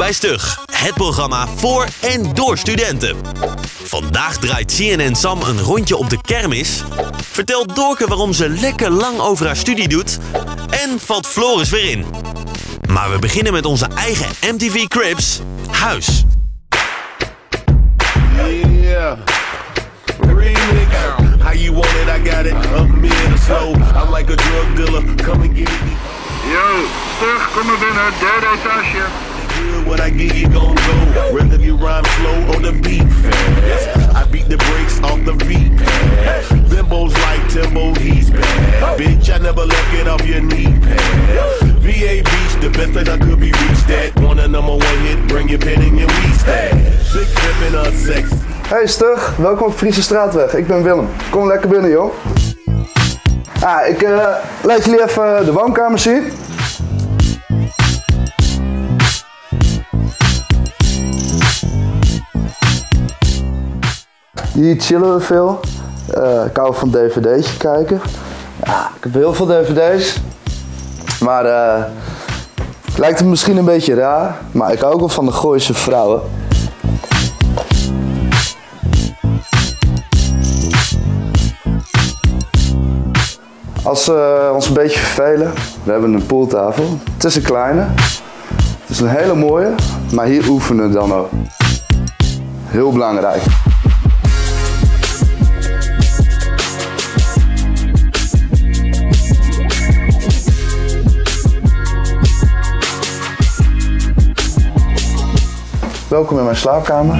Bij Stug, het programma voor en door studenten. Vandaag draait CNN Sam een rondje op de kermis, vertelt Dorke waarom ze lekker lang over haar studie doet en valt Floris weer in. Maar we beginnen met onze eigen MTV Cribs, Huis. Yeah. Remix. How you want it, I got it. Up mid or slow. I'm like a drug dealer. Come and get it. Yo, terug, kom maar binnen, derde etage. Good what I get, you gon' go. Rather you rhyme slow on the beat fast. I beat the brakes off the beat pad. Bimbos like Timbo, he's bad. Bitch, I never left it off your knee pad. VA Beach, the best place I could be reached at. Want a number one hit, bring your pen and your weed stash. Big sex. Hey Stug, welkom op Friese Straatweg. Ik ben Willem. Kom lekker binnen joh. Ah, ik eh, laat jullie even de woonkamer zien. Hier chillen we veel. Eh, ik hou van dvd'tje kijken. Ja, ik heb heel veel dvd's. Maar eh, het lijkt het misschien een beetje raar. Maar ik hou ook wel van de Gooise vrouwen. Als we ons een beetje vervelen, we hebben een pooltafel. Het is een kleine, het is een hele mooie, maar hier oefenen we dan ook. Heel belangrijk. Welkom in mijn slaapkamer.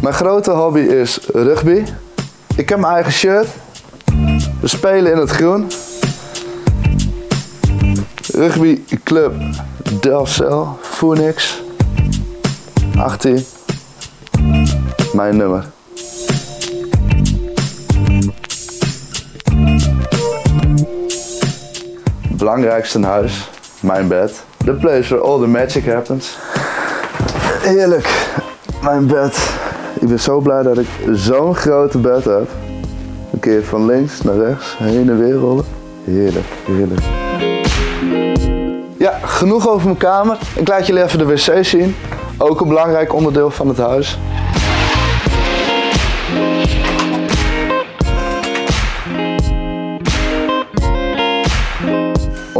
Mijn grote hobby is rugby. Ik heb mijn eigen shirt. We spelen in het groen. Rugby Club Delcel, Phoenix. 18. Mijn nummer. Belangrijkste in huis, mijn bed. The place where all the magic happens. Heerlijk, mijn bed. Ik ben zo blij dat ik zo'n grote bed heb. Een keer van links naar rechts, heen en weer rollen. Heerlijk, heerlijk. Ja, genoeg over mijn kamer. Ik laat jullie even de wc zien. Ook een belangrijk onderdeel van het huis.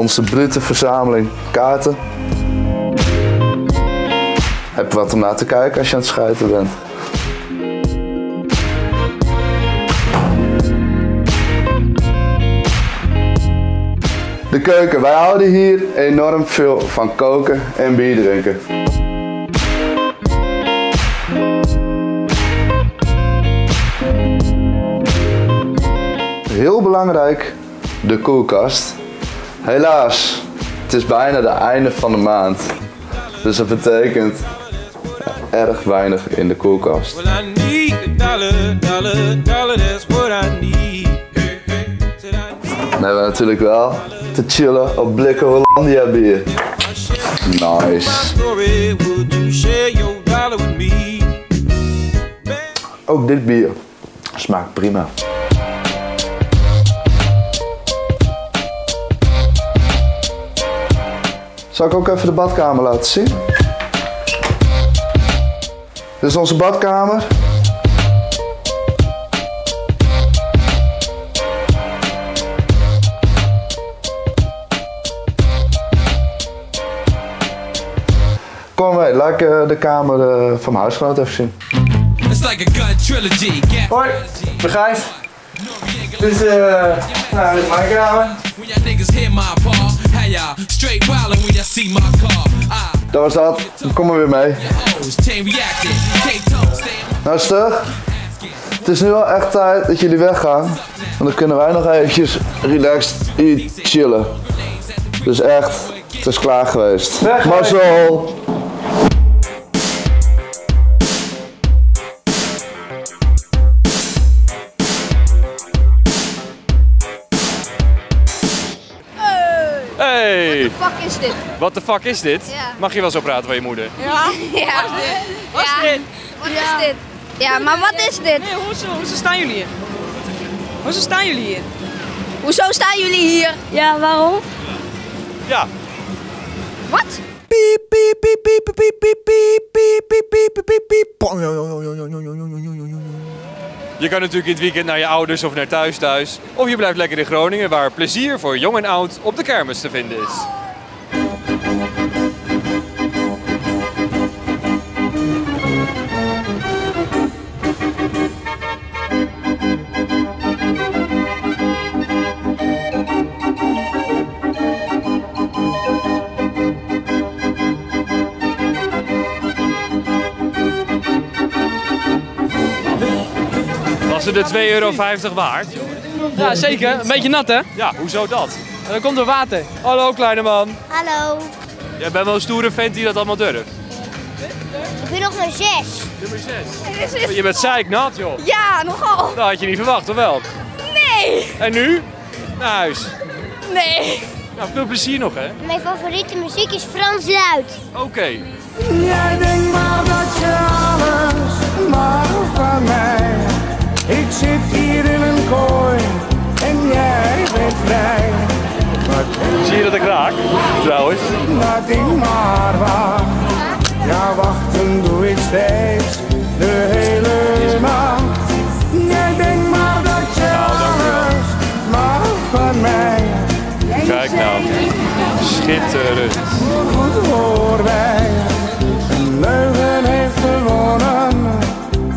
Onze brute verzameling kaarten. Heb wat om naar te kijken als je aan het schuiten bent. De keuken. Wij houden hier enorm veel van koken en bier drinken. Heel belangrijk, de koelkast. Helaas, het is bijna de einde van de maand. Dus dat betekent erg weinig in de koelkast. Dan hebben we natuurlijk wel te chillen op blikken Hollandia bier. Nice. Ook dit bier smaakt prima. Zal ik ook even de badkamer laten zien? Dit is onze badkamer. Kom mee, laat ik eh, de kamer eh, van mijn huisgenoot even zien. Hoi. Dit is, eh, nou, dit Dat was dat. Kom maar weer mee. Nou, stug. Het is nu wel echt tijd dat jullie weggaan. Want dan kunnen wij nog eventjes relaxed hier chillen. Dus echt, het is klaar geweest. Marcel. Fuck is dit? wat de fuck is dit? Ja. Mag je wel zo praten van je moeder? Ja. ja. Wat is dit? Wat is dit? Ja, maar wat is dit? Nee, hoezo, hoezo staan jullie hier? Hoezo staan jullie hier? Hoezo staan jullie hier? Ja, waarom? Ja, Wat? Piep, piep, piep, piep, piep, piep, piep, piep, piep, piep, piep, piep. je kan natuurlijk in het weekend naar je ouders of naar thuis thuis. Of je blijft lekker in Groningen, waar plezier voor jong en oud op de kermis te vinden is. Was het de 2,50 euro waard? Ja, zeker. Een beetje nat, hè? Ja, hoezo dat? Dan komt er water. Hallo kleine man. Hallo. Jij bent wel een stoere vent die dat allemaal durft. Ik ben nog maar zes. Nummer 6. Je bent zeiknat joh. Ja, nogal. Dat had je niet verwacht, of wel? Nee. En nu? Naar huis. Nee. Nou, veel plezier nog hè. Mijn favoriete muziek is Frans Luid. Oké. Jij denkt maar dat je alles mag van mij. Ik zit hier in een kooi en jij bent vrij. Zie je dat ik raak? Trouwens. dat ik maar wacht. Ja, wachten doe ik steeds de hele nacht. Jij denkt maar dat je alles mag van mij. Kijk nou. Schitterend. Goed. Een leugen heeft gewonnen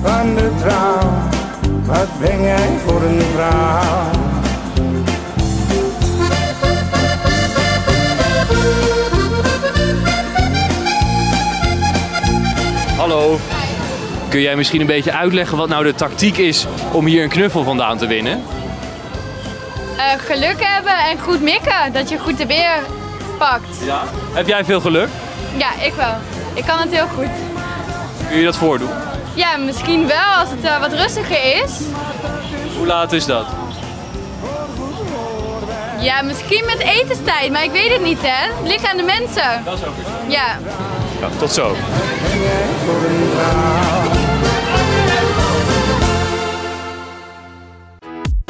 van de trouw. Wat ben jij voor een vrouw? Kun jij misschien een beetje uitleggen wat nou de tactiek is om hier een knuffel vandaan te winnen? Eh, geluk hebben en goed mikken. Dat je goed de beer pakt. Ja. Heb jij veel geluk? Ja, ik wel. Ik kan het heel goed. Kun je dat voordoen? Ja, misschien wel als het eh, wat rustiger is. Hoe laat is dat? Ja, misschien met etenstijd, maar ik weet het niet hè. Het ligt aan de mensen. Dat is ook weer. Ja. Ja, tot zo.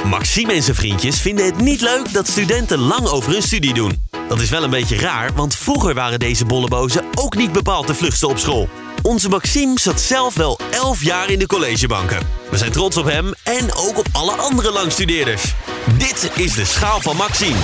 Maxime en zijn vriendjes vinden het niet leuk dat studenten lang over hun studie doen. Dat is wel een beetje raar, want vroeger waren deze bollebozen ook niet bepaald de vlugste op school. Onze Maxime zat zelf wel 11 jaar in de collegebanken. We zijn trots op hem en ook op alle andere langstudeerders. Dit is de schaal van Maxime.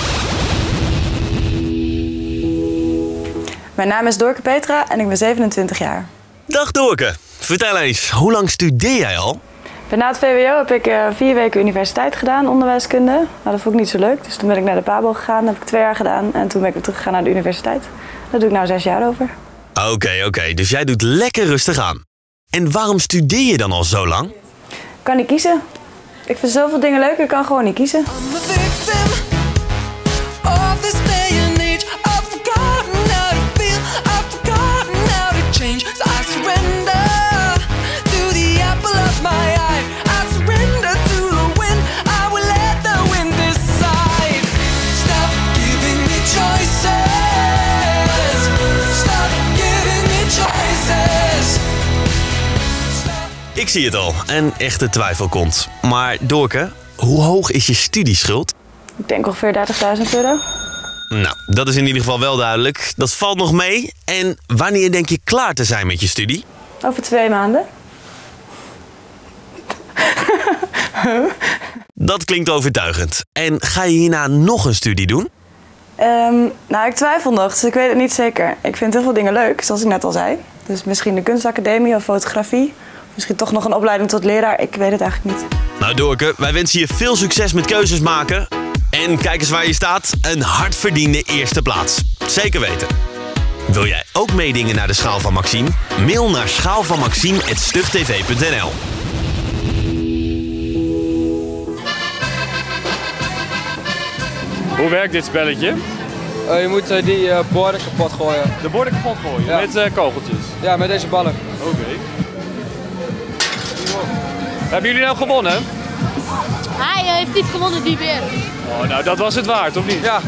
Mijn naam is Dorke Petra en ik ben 27 jaar. Dag Dorke, vertel eens, hoe lang studeer jij al? Na het VWO heb ik eh, vier weken universiteit gedaan, onderwijskunde. Nou, dat vond ik niet zo leuk, dus toen ben ik naar de PABO gegaan. Dat heb ik twee jaar gedaan en toen ben ik weer teruggegaan naar de universiteit. Dat doe ik nou zes jaar over. Oké, oké, dus jij doet lekker rustig aan. En waarom studeer je dan al zo lang? Ik kan niet kiezen. Ik vind zoveel dingen leuk, ik kan gewoon niet kiezen. Ik zie het al, een echte twijfel komt. Maar Dorke, hoe hoog is je studieschuld? Ik denk ongeveer 30.000 euro. Nou, dat is in ieder geval wel duidelijk. Dat valt nog mee. En wanneer denk je klaar te zijn met je studie? Over twee maanden. Dat klinkt overtuigend. En ga je hierna nog een studie doen? Ehm, nou, ik twijfel nog, dus ik weet het niet zeker. Ik vind heel veel dingen leuk, zoals ik net al zei. Dus misschien de kunstacademie of fotografie. Misschien toch nog een opleiding tot leraar. Ik weet het eigenlijk niet. Nou Dorke, wij wensen je veel succes met keuzes maken. En kijk eens waar je staat. Een hardverdiende eerste plaats. Zeker weten. Wil jij ook meedingen naar de schaal van Maxime? Mail naar schaalvanmaxime.stugtv.nl Hoe werkt dit spelletje? Eh, je moet eh, die eh, borden kapot gooien. De borden kapot gooien Ja. met eh, kogeltjes. Ja, met deze ballen. Oké. Hebben jullie nou gewonnen? Hij heeft niet gewonnen, die weer. Oh, nou, dat was het waard, of niet? Ja,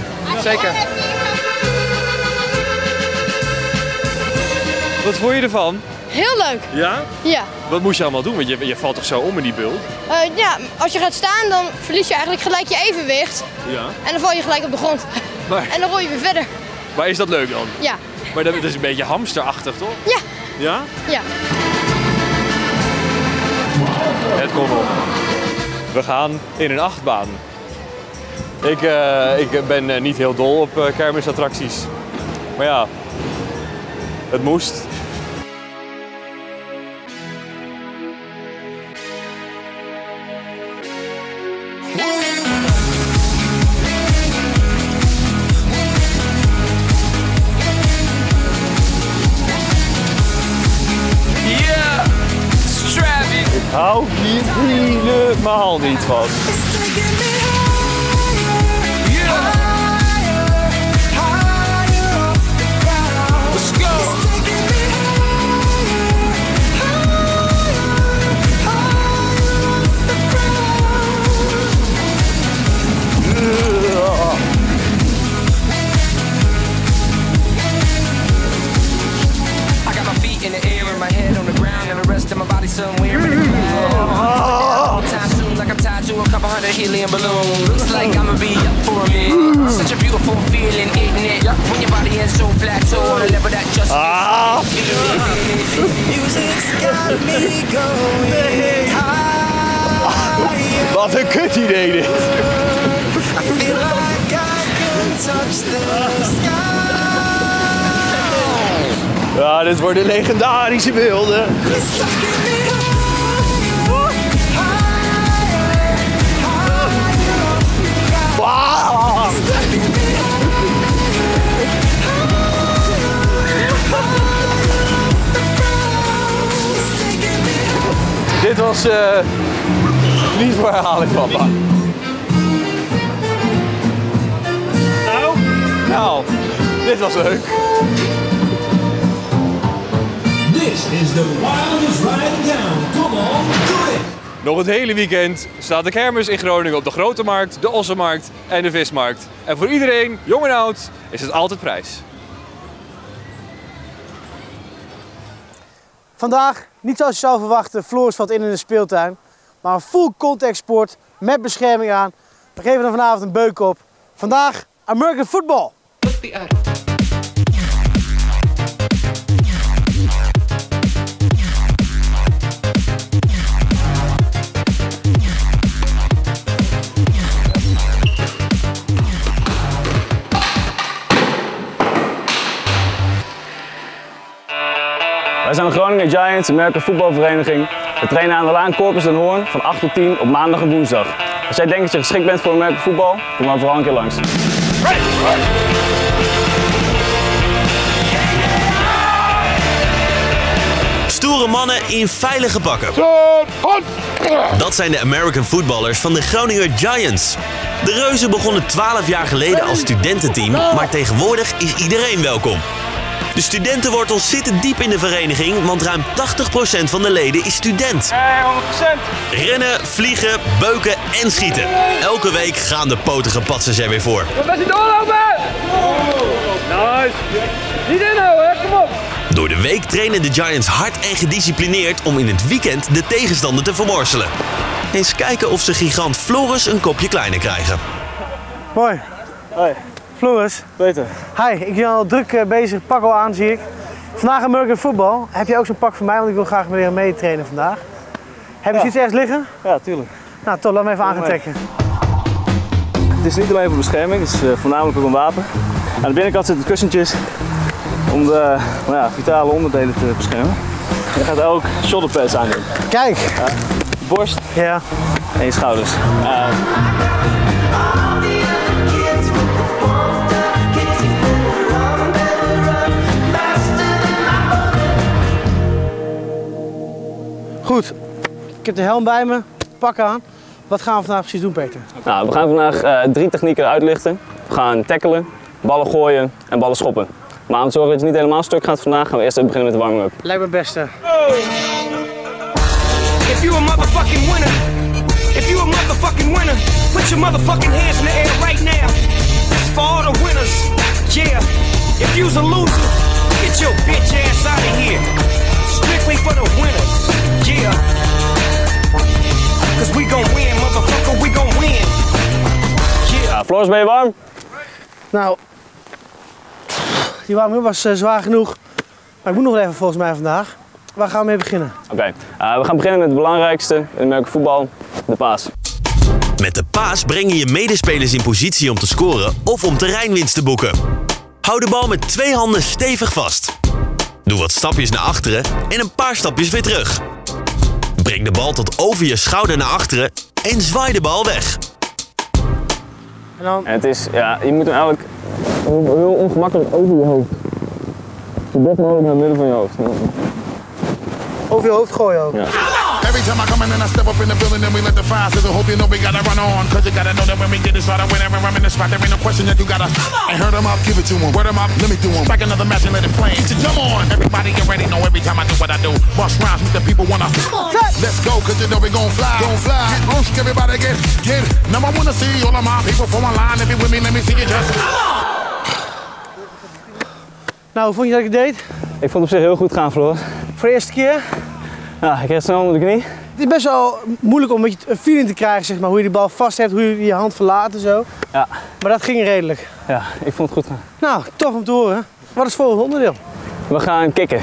zeker. Wat vond je ervan? Heel leuk. Ja? Ja. Wat moest je allemaal doen? Want je, je valt toch zo om in die bult? Eh, ja, als je gaat staan, dan verlies je eigenlijk gelijk je evenwicht. Ja. En dan val je gelijk op de grond. Maar, En dan rol je weer verder. maar is dat leuk dan? Ja. Maar dat, dat is een beetje hamsterachtig, toch? Ja. Ja? Ja. Het komt op. We gaan in een achtbaan. Ik, eh, ik ben eh, niet heel dol op eh, kermisattracties. Maar ja, het moest. Helemaal niet van. Een kut idee dit. Ja, dit worden legendarische beelden. Dit was eh, niet voor herhaling, papa. Nou? Nou, dit was leuk. This is the wildest ride in town. Come on, do it! Nog het hele weekend staat de kermis in Groningen op de Grote Markt, de Ossenmarkt en de Vismarkt. En voor iedereen, jong en oud, is het altijd prijs. Vandaag, niet zoals je zou verwachten, Floris valt in in de speeltuin. Maar een full contact sport met bescherming aan. We geven er vanavond een beuk op. Vandaag American football. Wij zijn de Groningen Giants, een voetbalvereniging. We trainen aan de Laan Corpus Den Hoorn van 8 tot 10 op maandag en woensdag. Als jij denkt dat je geschikt bent voor een merken voetbal, kom dan vooral een keer langs. Stoere mannen in veilige pakken. Dat zijn de American footballers van de Groninger Giants. De Reuzen begonnen 12 jaar geleden als studententeam, maar tegenwoordig is iedereen welkom. De studentenwortels zitten diep in de vereniging, want ruim 80% van de leden is student. Rennen, vliegen, beuken en schieten. Elke week gaan de potige patsers er weer voor. Met die doorlopen! Nice! Niet inhouden? Kom op! Door de week trainen de Giants hard en gedisciplineerd om in het weekend de tegenstander te vermorselen. Eens kijken of ze gigant Floris een kopje kleiner krijgen. Mooi. Hoi. Floris. Peter. Hi, ik ben al druk eh, bezig. Pak al aan, zie ik. Vandaag American football. Heb je ook zo'n pak voor mij? Want ik wil graag mee trainen vandaag. Heb je Ja. iets ergens liggen? Ja, tuurlijk. Nou, toch, laat me even aan gaan trekken. Het is niet alleen voor bescherming, het is eh, voornamelijk ook een wapen. Aan de binnenkant zitten kussentjes om de nou ja, vitale onderdelen te beschermen. Je gaat ook shoulderpads aan doen. Kijk. borst ja. en je schouders. Eh, Goed. Ik heb de helm bij me. Pak aan. Wat gaan we vandaag precies doen, Peter? Nou, we gaan vandaag eh, drie technieken uitlichten. We gaan tackelen, ballen gooien en ballen schoppen. Maar om te zorgen dat je niet helemaal stuk gaat vandaag, gaan we eerst even beginnen met de warming-up. Lijkt me het beste. If you a motherfucking winner, if you a motherfucking winner, put your motherfucking hands in the air right now. It's for all the winners. Yeah. If you's a loser, get your bitch ass out of here. Strictly cheer. Cause we gon' win, motherfucker, we gon' win. Yeah. Ben je warm? Nou, die warming was eh, zwaar genoeg. Maar ik moet nog even volgens mij vandaag. Waar gaan we mee beginnen? Oké, eh, we gaan beginnen met het belangrijkste in het voetbal, de paas. Met de paas breng je je medespelers in positie om te scoren of om terreinwinst te boeken. Hou de bal met twee handen stevig vast. Doe wat stapjes naar achteren en een paar stapjes weer terug. Breng de bal tot over je schouder naar achteren en zwaai de bal weg. En dan... En het is, ja, je moet hem eigenlijk heel heel ongemakkelijk over je hoofd. Zo dicht mogelijk naar het midden van je hoofd. Over je hoofd gooien ook. Ja. Every time I come in and I step up in the building and we let the fire sizzle. Hope you know we gotta run on. Cause you gotta know that when we get this right, whenever I'm in the spot, there ain't no question that you gotta. And hurt them up, give it to them. Word them up, let me do them. Back another match and let it flame. To jump on. Everybody already know every time I do what I do. Bust rhymes with the people wanna. Let's go, cause you know we gon' fly. Gon' fly. Get on, everybody get, get. Now I wanna see all of my people from online. If you with me, let me see you just. Nou, hoe vond je dat ik het deed? Ik vond het op zich heel goed gaan, Floris. Voor de eerste keer? Ja, ik kreeg snel onder de knie. Het is best wel moeilijk om een beetje een feeling te krijgen, zeg maar, hoe je die bal vast hebt, hoe je je hand verlaat en zo. Ja. Maar dat ging redelijk. Ja, ik vond het goed gaan. Nou, tof om te horen. Wat is het volgende onderdeel? We gaan kicken.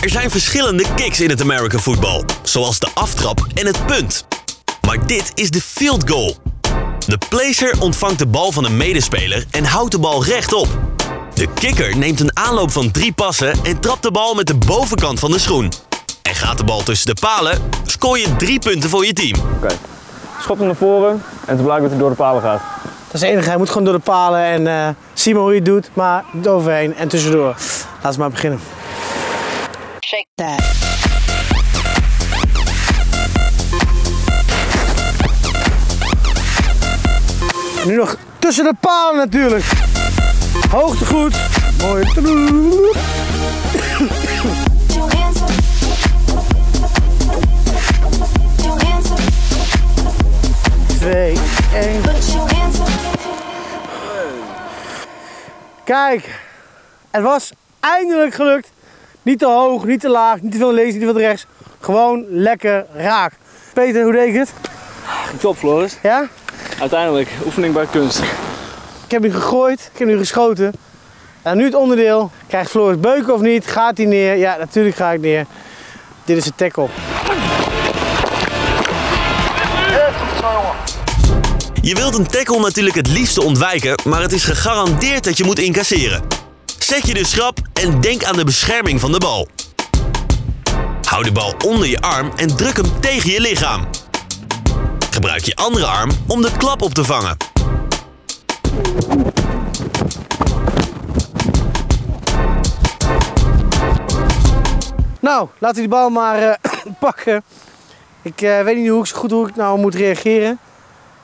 Er zijn verschillende kicks in het American football, zoals de aftrap en het punt. Maar dit is de field goal. De placer ontvangt de bal van een medespeler en houdt de bal rechtop. De kicker neemt een aanloop van drie passen en trapt de bal met de bovenkant van de schoen. En gaat de bal tussen de palen, scoor je drie punten voor je team. Oké. Schop hem naar voren en het is belangrijk dat hij door de palen gaat. Dat is het enige, hij moet gewoon door de palen en eh, zie maar hoe je het doet, maar overheen en tussendoor. Laten we maar beginnen. Shake that. Nu nog tussen de palen natuurlijk. Hoogte goed. Mooi. Kijk, het was eindelijk gelukt. Niet te hoog, niet te laag, niet te veel links, niet te veel rechts. Gewoon lekker raak. Peter, hoe deed ik het? Top, Floris. Ja? Uiteindelijk, oefening bij kunst. Ik heb nu gegooid, ik heb nu geschoten. En nu het onderdeel. Krijgt Floris beuken of niet? Gaat hij neer? Ja, natuurlijk ga ik neer. Dit is de tackle. Je wilt een tackle natuurlijk het liefste ontwijken, maar het is gegarandeerd dat je moet incasseren. Zet je dus schrap en denk aan de bescherming van de bal. Hou de bal onder je arm en druk hem tegen je lichaam. Gebruik je andere arm om de klap op te vangen. Nou, laten we die bal maar eh, pakken. Ik eh, weet niet hoe ik, goed hoe ik nou moet reageren.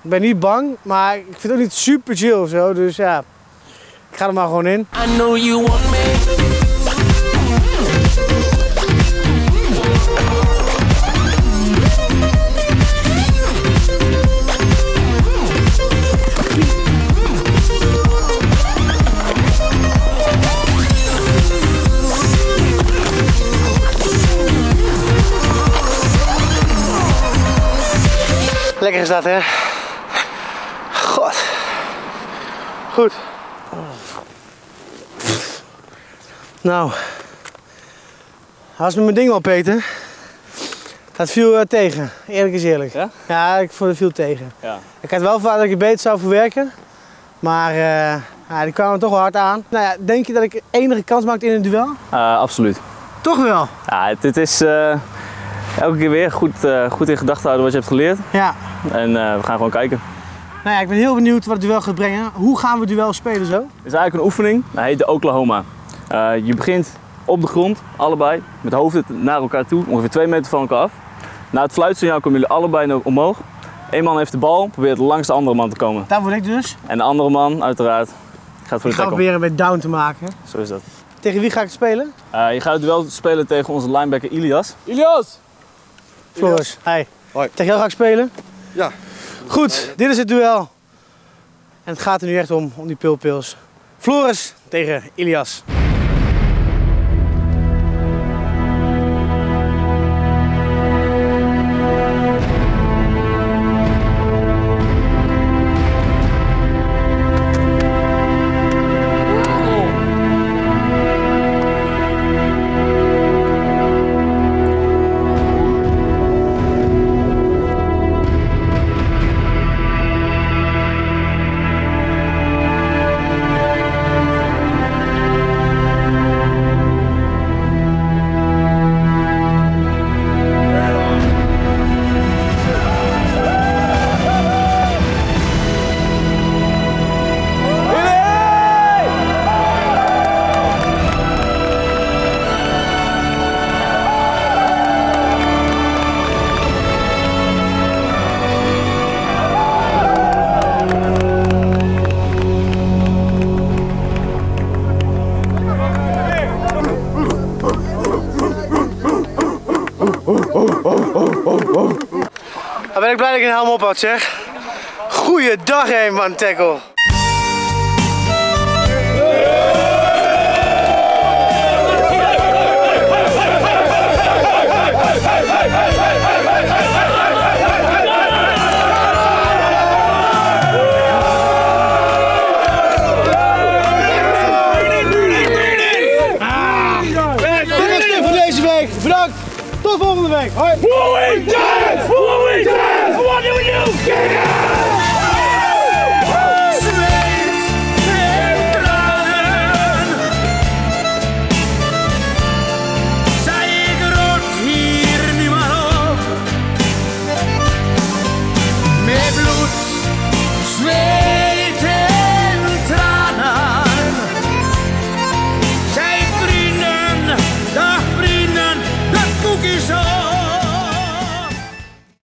Ik ben niet bang, maar ik vind het ook niet super chill of zo. Dus ja, ik ga er maar gewoon in. I know you want me. Lekker is dat, hè? Goed. Nou. Was met mijn ding wel, Peter. Dat viel eh, tegen. Eerlijk is eerlijk. Ja? Ja, ik vond het viel tegen. Ja. Ik had wel verwacht dat ik het beter zou verwerken. Maar eh, ja, die kwamen toch wel hard aan. Nou ja, denk je dat ik enige kans maakte in een duel? Uh, absoluut. Toch wel? Ja, dit is uh, elke keer weer goed, uh, goed in gedachten houden wat je hebt geleerd. Ja. En we gaan gewoon kijken. Nou ja, ik ben heel benieuwd wat het duel gaat brengen. Hoe gaan we het duel spelen zo? Het is eigenlijk een oefening. Dat heet de Oklahoma. je begint op de grond, allebei, met hoofden naar elkaar toe, ongeveer 2 meter van elkaar af. Na het fluitsignaal komen jullie allebei omhoog. Eén man heeft de bal, probeert langs de andere man te komen. Daar word ik dus. En de andere man, uiteraard, gaat voor ik de tackle. ga proberen met down te maken. Zo is dat. Tegen wie ga ik het spelen? Uh, je gaat het duel spelen tegen onze linebacker Ilias. Ilias! Floris, hi. Hoi. Tegen jou ga ik spelen? Ja. Goed, dit is het duel. En het gaat er nu echt om, om die pulpils. Floris tegen Ilias. Ik een helm op zeg. Goeiedag, hé, man, tackle.